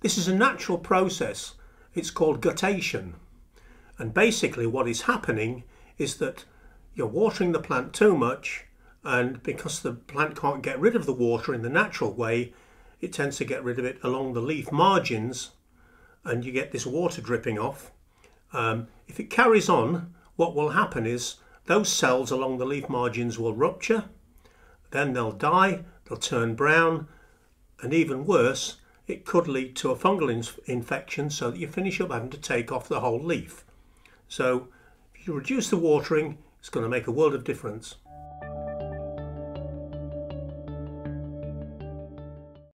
This is a natural process. It's called guttation. And basically what is happening is that you're watering the plant too much and because the plant can't get rid of the water in the natural way, it tends to get rid of it along the leaf margins and you get this water dripping off. Um, if it carries on, what will happen is those cells along the leaf margins will rupture, then they'll die, they'll turn brown, and even worse, it could lead to a fungal in infection so that you finish up having to take off the whole leaf. So if you reduce the watering, it's going to make a world of difference.